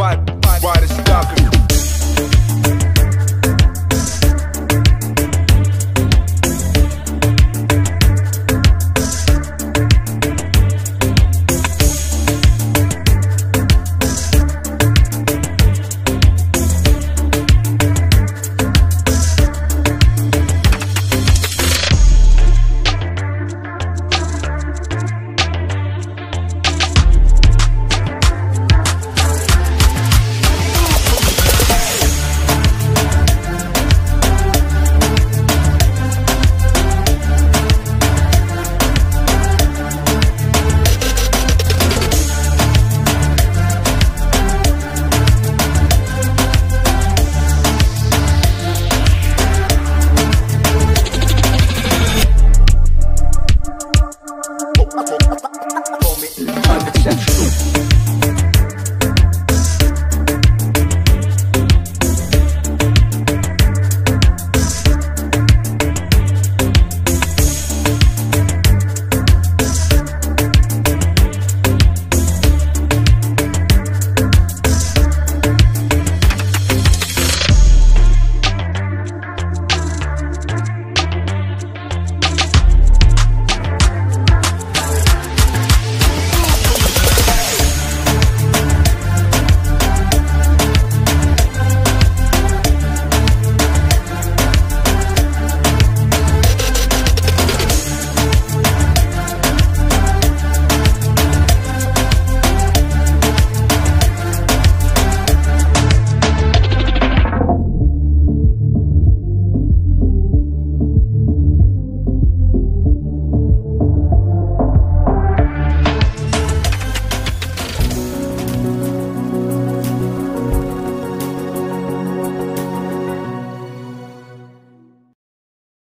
Why, why the stop Call me unexceptional.